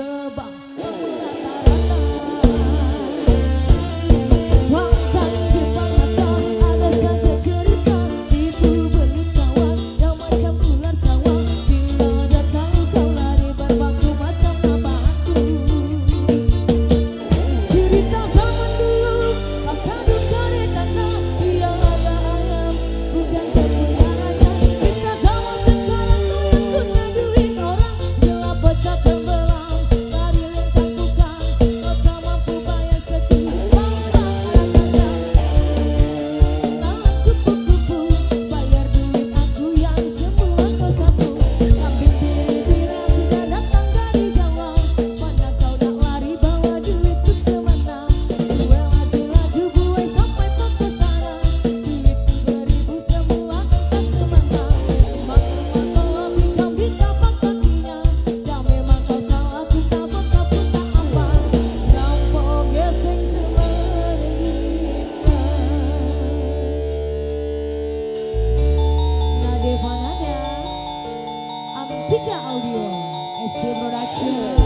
的吧。Ooh.